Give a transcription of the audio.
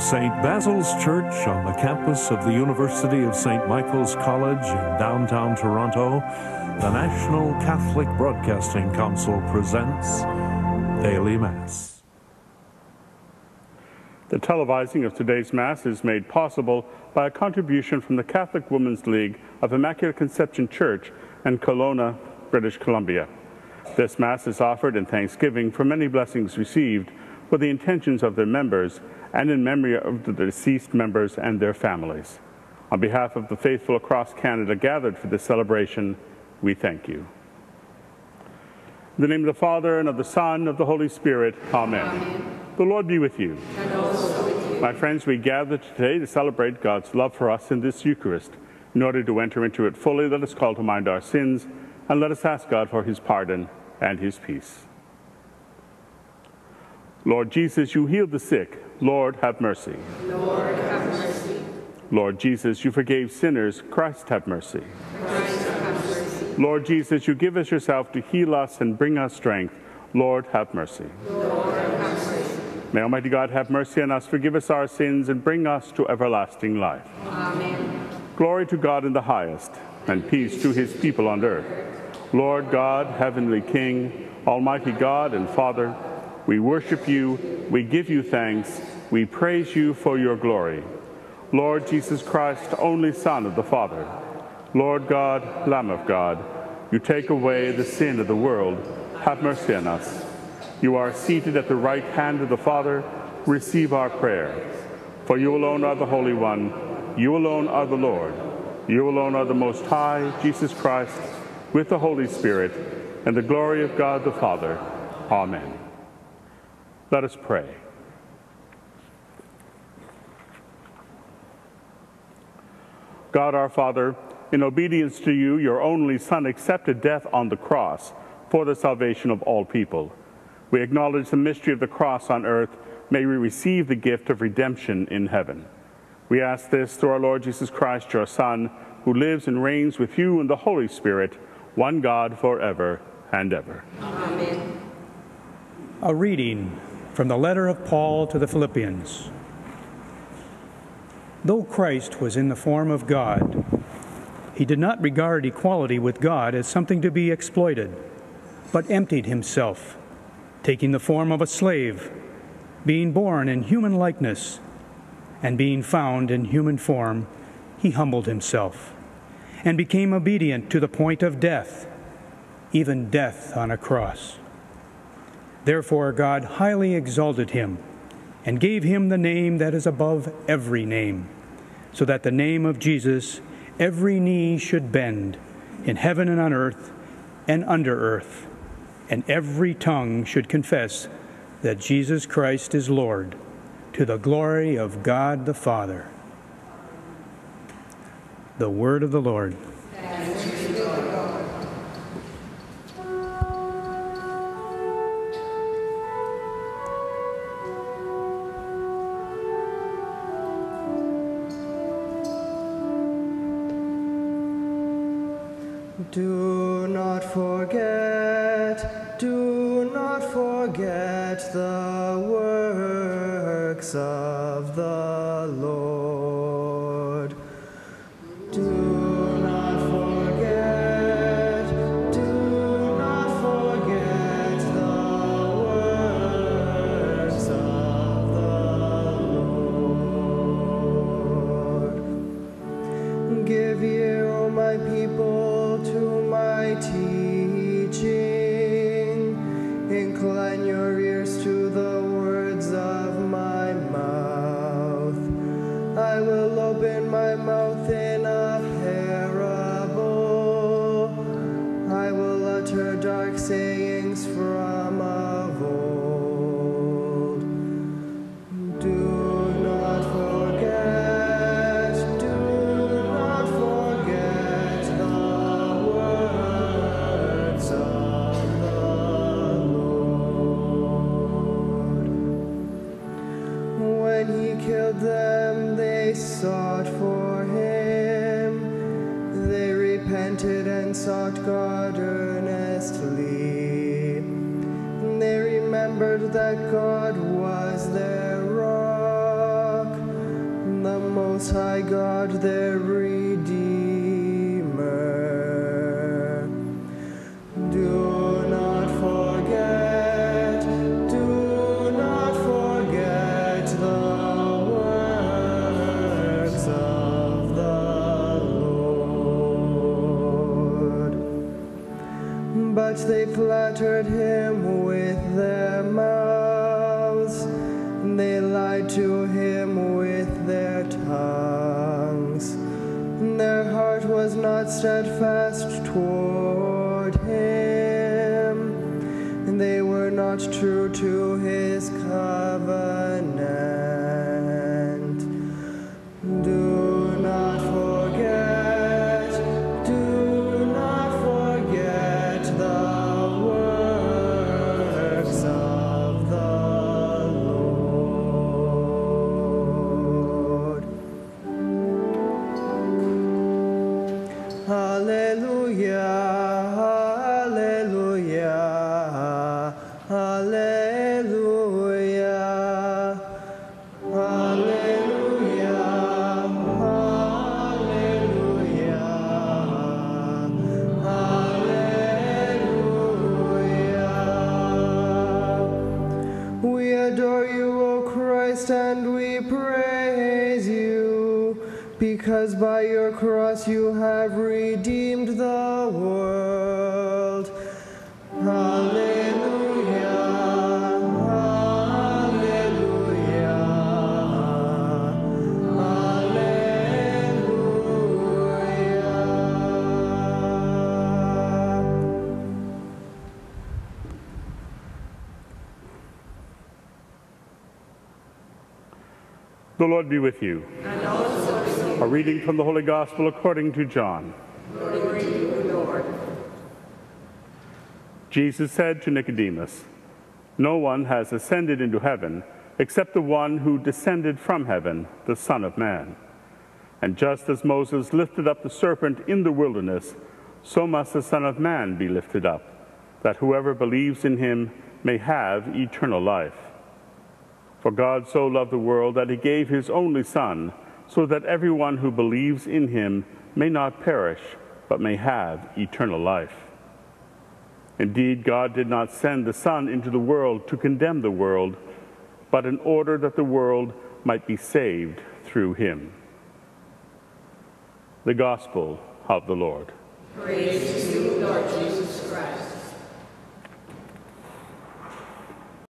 St. Basil's Church on the campus of the University of St. Michael's College in downtown Toronto, the National Catholic Broadcasting Council presents Daily Mass. The televising of today's Mass is made possible by a contribution from the Catholic Women's League of Immaculate Conception Church in Kelowna, British Columbia. This Mass is offered in thanksgiving for many blessings received for the intentions of their members and in memory of the deceased members and their families. On behalf of the faithful across Canada gathered for this celebration, we thank you. In the name of the Father, and of the Son, and of the Holy Spirit, Amen. Amen. The Lord be with you. With you. My friends, we gather today to celebrate God's love for us in this Eucharist. In order to enter into it fully, let us call to mind our sins, and let us ask God for his pardon and his peace. Lord Jesus, you heal the sick. Lord, have mercy. Lord, have mercy. Lord Jesus, you forgave sinners. Christ, have mercy. Christ, have mercy. Lord Jesus, you give us yourself to heal us and bring us strength. Lord, have mercy. Lord, have mercy. May Almighty God have mercy on us, forgive us our sins, and bring us to everlasting life. Amen. Glory to God in the highest, and peace to his people on earth. Lord God, heavenly King, Almighty God and Father, we worship you, we give you thanks, we praise you for your glory. Lord Jesus Christ, only Son of the Father, Lord God, Lamb of God, you take away the sin of the world, have mercy on us. You are seated at the right hand of the Father, receive our prayer. For you alone are the Holy One, you alone are the Lord, you alone are the Most High, Jesus Christ, with the Holy Spirit, and the glory of God the Father. Amen. Let us pray. God our Father, in obedience to you, your only Son accepted death on the cross for the salvation of all people. We acknowledge the mystery of the cross on earth. May we receive the gift of redemption in heaven. We ask this through our Lord Jesus Christ, your Son, who lives and reigns with you in the Holy Spirit, one God forever and ever. Amen. A reading from the letter of Paul to the Philippians. Though Christ was in the form of God, he did not regard equality with God as something to be exploited, but emptied himself, taking the form of a slave, being born in human likeness, and being found in human form, he humbled himself and became obedient to the point of death, even death on a cross. Therefore, God highly exalted him and gave him the name that is above every name, so that the name of Jesus every knee should bend in heaven and on earth and under earth, and every tongue should confess that Jesus Christ is Lord, to the glory of God the Father. The word of the Lord. Do not forget, do not forget the works of the Lord. Sayings from of old. Do not forget, do not forget the words of the Lord. When he killed them, they sought that God was their rock the Most High God, their Redeemer. Do not forget, do not forget the works of the Lord. But they flattered him with their to him with their tongues. And their heart was not steadfast toward him, and they were not true to his covenant. Adore you, O Christ, and we praise you, because by your cross you have redeemed the world. The Lord be with you. A reading from the Holy Gospel according to John. Jesus said to Nicodemus, No one has ascended into heaven except the one who descended from heaven, the Son of Man. And just as Moses lifted up the serpent in the wilderness, so must the Son of Man be lifted up, that whoever believes in him may have eternal life. For God so loved the world that he gave his only Son, so that everyone who believes in him may not perish, but may have eternal life. Indeed, God did not send the Son into the world to condemn the world, but in order that the world might be saved through him. The Gospel of the Lord. Praise